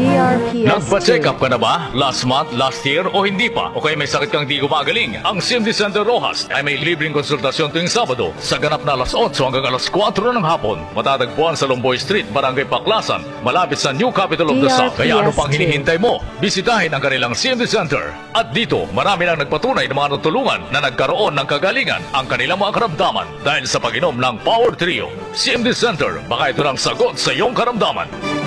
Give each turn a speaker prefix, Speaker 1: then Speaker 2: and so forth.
Speaker 1: DRPS2.
Speaker 2: Nagpa-check up ka na ba? Last month, last year, o hindi pa? O kaya may sakit kang di gumagaling? Ang CMD Center Rojas ay may libreng konsultasyon tuwing Sabado sa ganap na alas 8 hanggang alas 4 ng hapon. Matatagpuan sa Lomboy Street, Barangay Paklasan, malapit sa New Capital of the South. Kaya ano pang hinihintay mo? Bisitahin ang kanilang CMD Center. At dito, marami nang nagpatunay ng mga natulungan na nagkaroon ng kagalingan ang kanilang mga karamdaman dahil sa pag-inom ng Power Trio. CMD Center, baka ito ng sagot sa iyong karamdaman.